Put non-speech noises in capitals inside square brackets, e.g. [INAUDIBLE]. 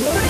What? [LAUGHS]